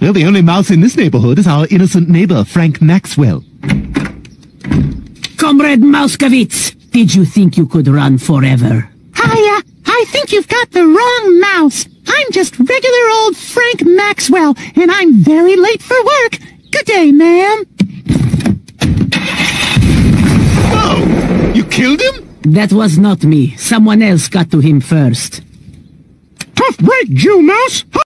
Well, the only mouse in this neighborhood is our innocent neighbor, Frank Maxwell. Comrade Mouskowitz, did you think you could run forever? Hiya! Uh, I think you've got the wrong mouse. I'm just regular old Frank Maxwell, and I'm very late for work. Good day, ma'am. Oh! You killed him? That was not me. Someone else got to him first. Tough break, Jew Mouse.